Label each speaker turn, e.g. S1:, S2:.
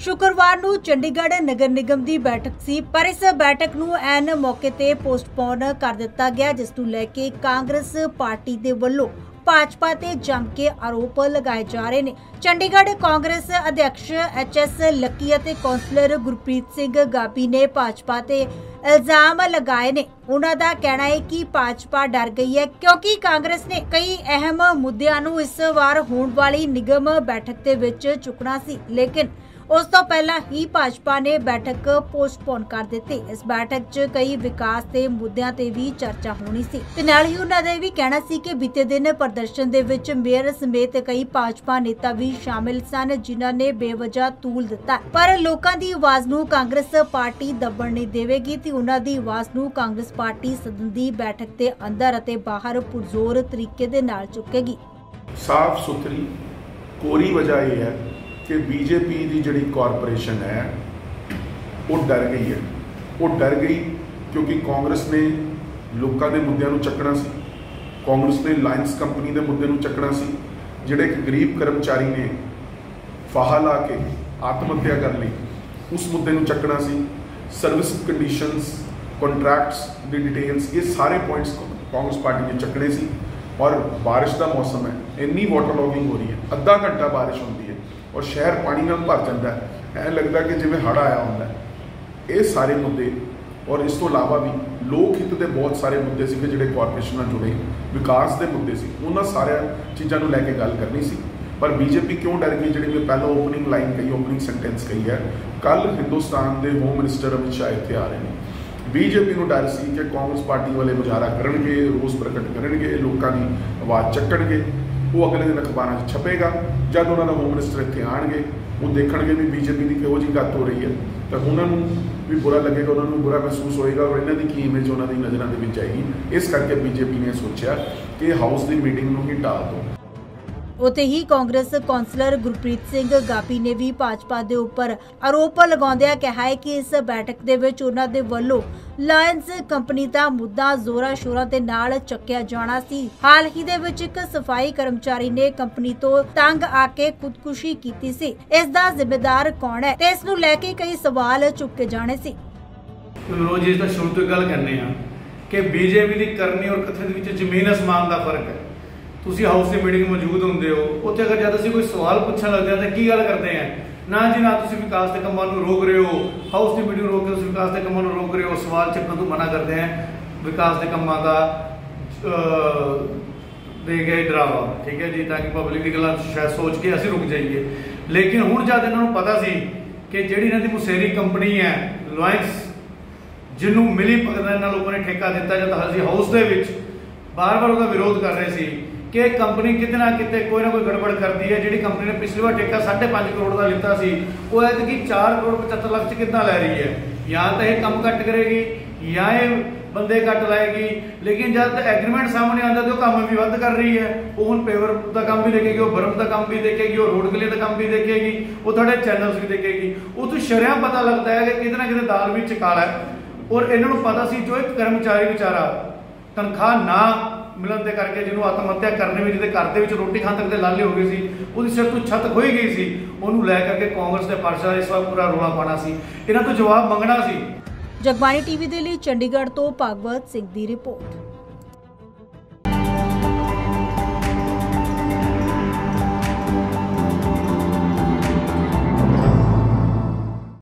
S1: ਸ਼ੁੱਕਰਵਾਰ ਨੂੰ ਚੰਡੀਗੜ੍ਹ ਨਗਰ ਨਿਗਮ ਦੀ ਬੈਠਕ ਸੀ, ਪਰ ਇਸ ਬੈਠਕ ਨੂੰ ਐਨ ਮੌਕੇ ਤੇ ਪੋਸਟਪੋਨ ਕਰ ਦਿੱਤਾ ਗਿਆ, ਜਿਸ ਨੂੰ ਲੈ ਕੇ ਕਾਂਗਰਸ ਪਾਰਟੀ ਦੇ ਵੱਲੋਂ ਭਾਜਪਾ ਤੇ ਜੰਮ ਕੇ ਆਰੋਪ ਲਗਾਏ ਜਾ ਰਹੇ ਨੇ। ਚੰਡੀਗੜ੍ਹ ਕਾਂਗਰਸ ਅਧਿਐਸ ਐਚ ਐਸ ਲੱਕੀ ਅਤੇ ਕੌਂਸਲਰ ਗੁਰਪ੍ਰੀਤ ਸਿੰਘ ਗਾਬੀ ਨੇ ਭਾਜਪਾ ਤੇ ਇਲਜ਼ਾਮ ਲਗਾਏ ਨੇ। ਉਹਨਾਂ ਦਾ ਕਹਿਣਾ ਹੈ ਕਿ ਭਾਜਪਾ ਡਰ ਗਈ ਹੈ ਕਿਉਂਕਿ ਕਾਂਗਰਸ ਨੇ ਕਈ ਅਹਿਮ ਮੁੱਦਿਆਂ ਨੂੰ ਇਸ ਵਾਰ ਹੋਣ ਵਾਲੀ ਨਿਗਮ ਬੈਠਕ ਦੇ ਵਿੱਚ ਚੁੱਕਣਾ ਸੀ। ਲੇਕਿਨ ਉਸ ਤੋਂ ਪਹਿਲਾਂ ਹੀ ਭਾਜਪਾ ਨੇ ਬੈਠਕ ਪੋਸਟਪੋਨ ਕਰ ਦਿੱਤੀ। ਇਸ ਬੈਠਕ 'ਚ ਕਈ ਵਿਕਾਸ ਦੇ ਮੁੱਦਿਆਂ ਤੇ ਵੀ ਚਰਚਾ ਹੋਣੀ ਸੀ। ਤੇ ਨਾਲ ਹੀ ਉਹਨਾਂ ਦਾ ਇਹ ਵੀ ਕਹਿਣਾ ਸੀ ਕਿ ਬੀਤੇ ਦਿਨ ਪ੍ਰਦਰਸ਼ਨ ਦੇ ਵਿੱਚ ਮੇਅਰ ਸਮੇਤ ਕਈ ਭਾਜਪਾ ਨੇਤਾ ਵੀ ਸ਼ਾਮਿਲ ਸਨ, ਜਿਨ੍ਹਾਂ ਨੇ ਬੇਵਜ੍ਹਾ ਤੂਲ ਦਿੱਤਾ। ਪਰ ਲੋਕਾਂ ਦੀ ਆਵਾਜ਼ ਨੂੰ ਕਾਂਗਰਸ ਪਾਰਟੀ ਦੱਬਣ ਨਹੀਂ ਦੇਵੇਗੀ ਤੇ ਉਹਨਾਂ ਦੀ ਆਵਾਜ਼ ਨੂੰ ਕਾਂਗਰਸ ਪਾਰਟੀ ਸਦਨ ਦੀ ਬੈਠਕ ਦੇ ਅੰਦਰ ਅਤੇ ਬਾਹਰ ਪੁਰਜ਼ੋਰ ਤਰੀਕੇ ਦੇ ਨਾਲ ਚੁੱਕੇਗੀ
S2: ਸਾਫ਼ ਸੁਥਰੀ, ਕੋਰੀ ਵਜ੍ਹਾ ਇਹ ਹੈ ਕਿ ਬੀਜੇਪੀ ਦੀ ਜਿਹੜੀ ਕਾਰਪੋਰੇਸ਼ਨ ਹੈ, ਉਹ ਡਰ ਗਈ ਹੈ। ਉਹ ਡਰ ਗਈ ਕਿਉਂਕਿ ਕਾਂਗਰਸ ਨੇ ਲੋਕਾਂ ਦੇ ਮੁੱਦਿਆਂ ਨੂੰ ਚੱਕਣਾ ਸੀ। ਕਾਂਗਰਸ ਨੇ ਲਾਇੰਸ ਕੰਪਨੀ ਦੇ ਮੁੱਦੇ ਨੂੰ ਚੱਕਣਾ ਸੀ। ਜਿਹੜੇ ਇੱਕ ਗਰੀਬ ਕਰਮਚਾਰੀ ਨੇ ਫਾਹਾ ਲਾ ਕੇ ਆਤਮ ਹੱਤਿਆ ਕਰ ਲਈ ਉਸ ਮੁੱਦੇ ਨੂੰ ਚੱਕਣਾ ਸੀ। ਸਰਵਿਸ ਕੰਡੀਸ਼ਨਸ ਕੰਟਰੈਕਟਸ ਦੀ ਡਿਟੇਲਸ ਇਹ ਸਾਰੇ ਪੁਆਇੰਟਸ ਕਾਂਗਰਸ ਪਾਰਟੀ ਨੇ ਚੱਕਣੇ ਸੀ ਔਰ ਬਾਰਿਸ਼ ਦਾ ਮੌਸਮ ਹੈ ਇੰਨੀ ਵਾਟਰ ਲੌਗਿੰਗ ਹੋ ਰਹੀ ਹੈ ਅੱਧਾ ਘੰਟਾ ਬਾਰਿਸ਼ ਹੁੰਦੀ ਹੈ ਔਰ ਸ਼ਹਿਰ ਪਾਣੀ ਨਾਲ ਭਰ ਜਾਂਦਾ ਹੈ ਐਂ ਲੱਗਦਾ ਕਿ ਜਿਵੇਂ ਹੜ੍ਹ ਆਇਆ ਹੁੰਦਾ ਹੈ ਇਹ ਸਾਰੇ ਮੁੱਦੇ ਔਰ ਇਸ ਤੋਂ ਇਲਾਵਾ ਵੀ ਲੋਕ ਹਿੱਤ ਦੇ ਬਹੁਤ ਸਾਰੇ ਮੁੱਦੇ ਸੀਗੇ ਜਿਹੜੇ ਕਾਰਪੋਰੇਸ਼ਨ ਨਾਲ ਜੁੜੇ ਵਿਕਾਸ ਦੇ ਮੁੱਦੇ ਸੀ ਉਹਨਾਂ ਸਾਰਿਆਂ ਚੀਜ਼ਾਂ ਨੂੰ ਲੈ ਕੇ ਗੱਲ ਕਰਨੀ ਸੀ ਪਰ ਬੀਜੇਪੀ ਕਿਉਂ ਡਰ ਗਈ ਜਿਹੜੀ ਮੈਂ ਪਹਿਲਾਂ ਓਪਨਿੰਗ ਲਾਈਨ ਕਹੀ ਓਪਨਿੰਗ ਸੈਂਟੈਂਸ ਕਹੀ ਹੈ ਕੱਲ ਹਿੰਦੁਸਤਾਨ ਦੇ ਹੋਮ ਮਿਨਿਸਟਰ ਅਮਿਤ ਸ਼ਾਹ ਇੱਥੇ ਆ ਰਹੇ ਨੇ ਬੀਜੇਪੀ ਨੂੰ ਡਰ ਸੀ ਕਿ ਕਾਂਗਰਸ ਪਾਰਟੀ ਵਾਲੇ ਮੁਜ਼ਾਹਰਾ ਕਰਨਗੇ, ਰੋਸ ਪ੍ਰਗਟ ਕਰਨਗੇ ਲੋਕਾਂ ਦੀ ਆਵਾਜ਼ ਚੱਕਣਗੇ। ਉਹ ਅਗਲੇ ਦਿਨ ਅਖਬਾਰਾਂ 'ਚ ਛਪੇਗਾ। ਜਦ ਉਹਨਾਂ ਦਾ ਹੋਮ ਮਿਨਿਸਟਰ ਇੱਥੇ ਆਣਗੇ, ਉਹ ਦੇਖਣਗੇ ਵੀ ਬੀਜੇਪੀ ਦੀ ਕਿਹੋ ਜਿਹੀ ਗੱਤ ਹੋ ਰਹੀ ਹੈ। ਤਾਂ ਉਹਨਾਂ ਨੂੰ ਵੀ ਬੁਰਾ ਲੱਗੇਗਾ, ਉਹਨਾਂ ਨੂੰ ਬੁਰਾ ਮਹਿਸੂਸ ਹੋਏਗਾ ਔਰ ਇਹਨਾਂ ਦੀ ਕੀ ਇਮੇਜ ਉਹਨਾਂ ਦੀ ਨਜ਼ਰਾਂ ਦੇ ਵਿੱਚ ਆਏਗੀ। ਇਸ ਕਰਕੇ ਬੀਜੇਪੀ ਨੇ ਸੋਚਿਆ ਕਿ ਹਾਊਸ ਦੀ ਮੀਟਿੰਗ ਨੂੰ ਹੀ ਟਾਲ ਦਿਓ।
S1: ਉਤੇ ਹੀ ਕਾਂਗਰਸ ਕੌਂਸਲਰ ਗੁਰਪ੍ਰੀਤ ਸਿੰਘ ਗਾਪੀ ਨੇ ਵੀ ਭਾਜਪਾ ਦੇ ਉੱਪਰ ਆਰੋਪ ਲਗਾਉਂਦਿਆਂ ਕਿਹਾ ਹੈ ਕਿ ਇਸ ਬੈਠਕ ਦੇ ਵਿੱਚ ਉਹਨਾਂ ਦੇ ਵੱਲੋਂ ਲਾਇਨਸ ਕੰਪਨੀ ਦਾ ਮੁੱਦਾ ਜ਼ੋਰਾ ਸ਼ੋਰਾ ਦੇ ਨਾਲ ਚੱਕਿਆ ਜਾਣਾ ਸੀ। ਹਾਲ ਹੀ ਦੇ ਵਿੱਚ ਇੱਕ ਸਫ਼ਾਈ ਕਰਮਚਾਰੀ ਨੇ ਕੰਪਨੀ ਤੋਂ ਤੰਗ ਆ ਕੇ ਖੁਦਕੁਸ਼ੀ ਕੀਤੀ ਸੀ। ਇਸ ਦਾ ਜ਼ਿੰਮੇਦਾਰ ਕੌਣ ਹੈ ਤੇ ਇਸ ਨੂੰ ਲੈ ਕੇ ਕਈ ਸਵਾਲ ਚੁੱਕੇ ਜਾਣੇ ਸੀ।
S3: ਰੋਜ਼ ਇਸ ਦਾ ਸ਼ੁਰੂ ਤੋਂ ਗੱਲ ਕਰਨੇ ਆ ਕਿ ਬੀਜੇਪੀ ਦੀ ਕਰਨੀ ਔਰ ਕਥਨ ਦੇ ਵਿੱਚ ਜ਼ਮੀਨ ਅਸਮਾਨ ਦਾ ਫ਼ਰਕ ਹੈ। ਤੁਸੀਂ ਹਾਊਸ ਦੀ ਮੀਟਿੰਗ ਮੌਜੂਦ ਹੁੰਦੇ ਹੋ, ਉੱਥੇ ਅਗਰ ਜਦ ਅਸੀਂ ਕੋਈ ਸਵਾਲ ਪੁੱਛਣ ਲੱਗਦੇ ਆ ਤਾਂ ਕੀ ਗੱਲ ਕਰਦੇ ਆ ਨਾ ਜੀ, ਨਾ ਤੁਸੀਂ ਵਿਕਾਸ ਦੇ ਕੰਮਾਂ ਨੂੰ ਰੋਕ ਰਹੇ ਹੋ। ਹਾਊਸ ਦੀ ਮੀਟਿੰਗ ਰੋਕ ਕੇ ਤੁਸੀਂ ਵਿਕਾਸ ਦੇ ਕੰਮਾਂ ਨੂੰ ਰੋਕ ਰਹੇ ਹੋ। ਸਵਾਲ ਚੱਕਣ ਤੋਂ ਮਨਾ ਕਰਦੇ ਆ ਵਿਕਾਸ ਦੇ ਕੰਮਾਂ ਦਾ ਦੇ ਗਏ ਡਰਾਵਾ, ਠੀਕ ਹੈ ਜੀ, ਤਾਂ ਕਿ ਪਬਲਿਕ ਦੀ ਗੱਲਾਂ ਸ਼ਾਇਦ ਸੋਚ ਕੇ ਅਸੀਂ ਰੁਕ ਜਾਈਏ। ਲੇਕਿਨ ਹੁਣ ਜਦ ਇਹਨਾਂ ਨੂੰ ਪਤਾ ਸੀ ਕਿ ਜਿਹੜੀ ਇਹਨਾਂ ਦੀ ਮੁਸੇਰੀ ਕੰਪਨੀ ਹੈ ਲੋਇੰਸ ਜਿਹਨੂੰ ਮਿਲੀ ਭਗਤ ਇਹਨਾਂ ਲੋਕਾਂ ਨੇ ਠੇਕਾ ਦਿੱਤਾ, ਜਦ ਅਸੀਂ ਹਾਊਸ ਦੇ ਵਿੱਚ ਬਾਰ-ਬਾਰ ਉਹਦਾ ਵਿਰੋਧ ਕਰ ਰਹੇ ਸੀ ਕਿ ਕੰਪਨੀ ਕਿਤੇ ਨਾ ਕਿਤੇ ਕੋਈ ਨਾ ਕੋਈ ਗੜਬੜ ਕਰਦੀ ਹੈ। ਜਿਹੜੀ ਕੰਪਨੀ ਨੇ ਪਿਛਲੀ ਵਾਰ ਠੇਕਾ 5.5 ਕਰੋੜ ਦਾ ਲਿੱਤਾ ਸੀ, ਉਹ ਐਤਕੀ 4 ਕਰੋੜ 75 ਲੱਖ ਚ ਕਿੱਦਾਂ ਲੈ ਰਹੀ ਹੈ? ਜਾਂ ਤਾਂ ਇਹ ਕੰਮ ਘੱਟ ਕਰੇਗੀ, ਜਾਂ ਇਹ ਬੰਦੇ ਘੱਟ ਲਾਏਗੀ। ਲੇਕਿਨ ਜਦ ਐਗਰੀਮੈਂਟ ਸਾਹਮਣੇ ਆਉਂਦਾ ਤੇ ਉਹ ਕੰਮ ਵੀ ਵੱਧ ਕਰ ਰਹੀ ਹੈ। ਉਹ ਹੁਣ ਪੇਵਰ ਦਾ ਕੰਮ ਵੀ ਦੇਖੇਗੀ, ਉਹ ਬਰਮ ਦਾ ਕੰਮ ਵੀ ਦੇਖੇਗੀ, ਉਹ ਰੋਡ ਗਲੇ ਦਾ ਕੰਮ ਵੀ ਦੇਖੇਗੀ, ਉਹ ਤੁਹਾਡੇ ਚੈਨਲਸ ਵੀ ਦੇਖੇਗੀ। ਉਹ ਤੋਂ ਸ਼ਰਿਆਂ ਪਤਾ ਲੱਗਦਾ ਹੈ ਕਿ ਕਿਤੇ ਨਾ ਕਿਤੇ ਦਾਲ ਵਿੱਚ ਕਾਲਾ ਹੈ ਔਰ ਇਹਨਾਂ ਨੂੰ ਪਤਾ ਸੀ ਜੋ ਇੱਕ ਕਰਮਚਾਰੀ ਵਿਚਾਰਾ ਤਨਖਾਹ ਨਾ ਮਿਲਣ ਦੇ ਕਰਕੇ ਜਿਹਨੂੰ ਆਤਮ ਹੱਤਿਆ ਕਰਨ ਵਿੱਚ ਜਿਹਦੇ ਘਰ ਦੇ ਵਿੱਚ ਰੋਟੀ ਖਾਣ ਤੱਕ ਦੇ ਲਾਲੇ ਹੋ ਗਏ ਸੀ, ਉਹਦੀ ਸਿਰ ਤੋਂ ਛੱਤ ਖੋਈ ਗਈ ਸੀ, ਉਹਨੂੰ ਲੈ ਕਰਕੇ ਕਾਂਗਰਸ ਦੇ ਪਰਚਾ ਇਸ ਵਾਰ ਪੂਰਾ ਰੋਲਾ ਪਾਣਾ ਸੀ। ਇਹਨਾਂ ਤੋਂ ਜਵਾਬ ਮੰਗਣਾ ਸੀ।
S1: ਜਗਬਾਣੀ ਟੀਵੀ ਦੇ ਲਈ ਚੰਡੀਗੜ੍ਹ ਤੋਂ ਭਾਗਵਤ ਸਿੰਘ ਦੀ ਰਿਪੋਰਟ।